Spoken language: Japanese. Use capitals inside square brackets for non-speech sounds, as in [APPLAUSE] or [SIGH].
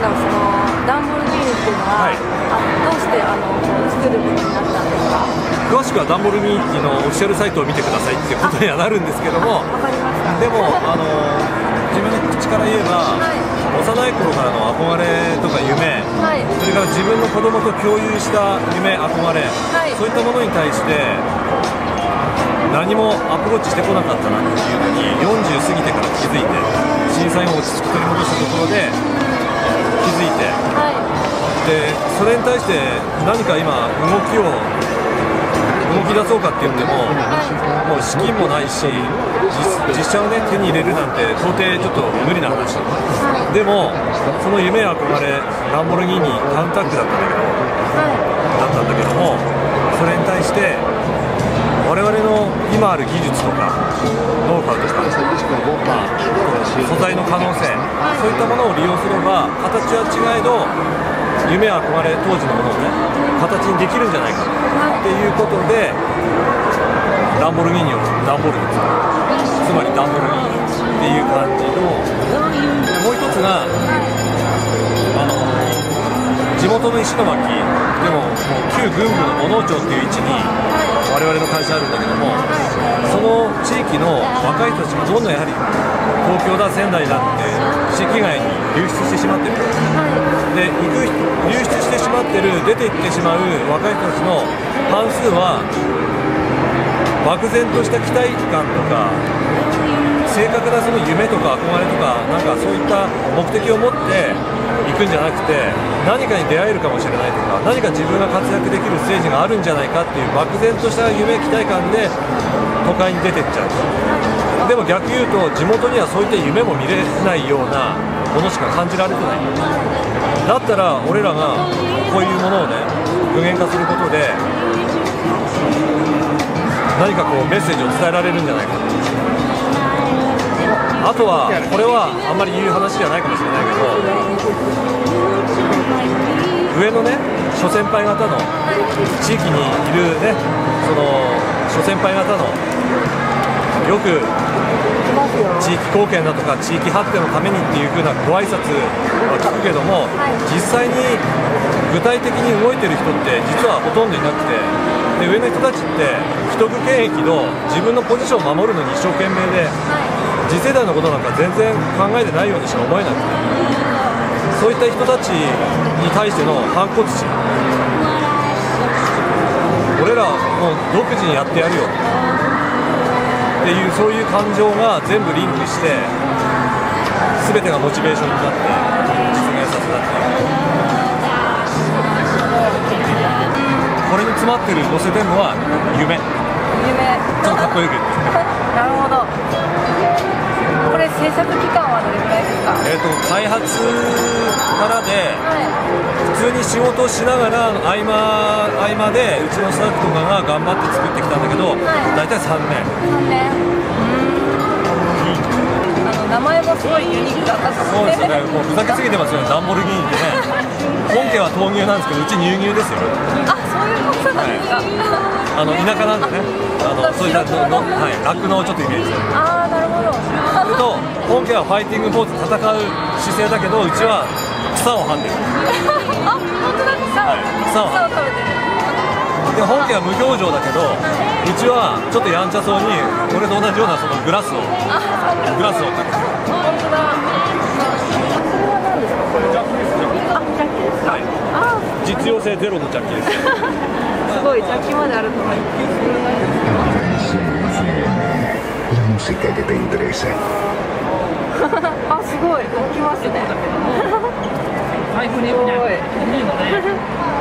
回のそのダンボルギーニっていうのは、はい。あどうしてあの作ることになったんですか？詳しくはダンボルギーニのオフィシャルサイトを見てくださいっていうことにはなるんですけどもでもあの自分の口から言えば、はい幼い頃からの憧れとか夢はい。それから自分の子供と共有した夢憧れ、い。そういったものに対して何もアプローチしてこなかったなっていうのに40過ぎてから気づいて震災も落ち着き取り戻したところででそれに対して何か今動きを動き出そうかって言ってももう資金もないし実実車をね手に入れるなんて到底ちょっと無理な話でもその夢や憧れランボルギーニカンタックだったんだけどだったんだけどもそれに対して我々の今ある技術とかノウハウとか、まあ、素材の可能性そういったものを利用すれば形は違えど夢や憧れ当時のものをね形にできるんじゃないかっていうことでダンボルギーニをダンボルに作るつまりダンボルギーニっていう感じの。もう一つが石巻でももう旧軍部の物町っていう位置に我々の会社あるんだけどもその地域の若い人たちがどんどんやはり東京だ仙台だって地域外に流出してしまってる。で行く流出してしまってる出て行ってしまう若い人たちの半数は漠然とした期待感とか正確なその夢とか憧れとかなんかそういった目的を持って行くんじゃなくて何かに出会えるかもしれないとか何か自分が活躍できるステージがあるんじゃないかっていう漠然とした夢期待感で都会に出てっちゃうでも逆言うと地元にはそういった夢も見れないようなものしか感じられてない。だったら俺らがこういうものをね具現化することで何かこうメッセージを伝えられるんじゃないかあとはこれはあんまり言う話じゃないかもしれないけど上のね諸先輩方の地域にいるねその諸先輩方のよく地域貢献だとか地域発展のためにっていう風なご挨拶は聞くけども、実際に具体的に動いてる人って実はほとんどいなくてで上の人たちって既得権益の自分のポジションを守るのに一生懸命で次世代のことなんか全然考えてないようにしか思えなくてそういった人たちに対しての反骨心。俺らもう独自にやってやるよ。っていうそういう感情が全部リンクして全てがモチベーションになって実現させたっていう。これに詰まってる載せてるのは夢。夢。ちょっとかっこよく言って。[LAUGHS] なるほど制作期間はどれくらいですか？えー、と開発からではい。普通に仕事をしながら合間合間でうちのスタッフとかが頑張って作ってきたんだけど、大体3年。3年。あの名前もすごいユニークだったとそうですよね。ねもうふざけすぎてますよね。ダンボルギーニでね。[LAUGHS] 本家は豆乳なんですけどうち乳乳ですよ。あそういうことなんですか、あの田舎なんでね。あのそういったののはい。酪農をちょっとイメージしてると本家はファイティングポーズ戦う姿勢だけどうちは草をはんでる。あ本当だ草を、草を草を食べてる。で本家は無表情だけどうちはちょっとやんちゃそうに俺と同じようなそのグラスをグラスを。かけて本当だ。はい。あ実用性ゼロのジャッキです。[LAUGHS] すごいジャッキまであるとは La あ、す、すごい。[LAUGHS] [LAUGHS] [LAUGHS]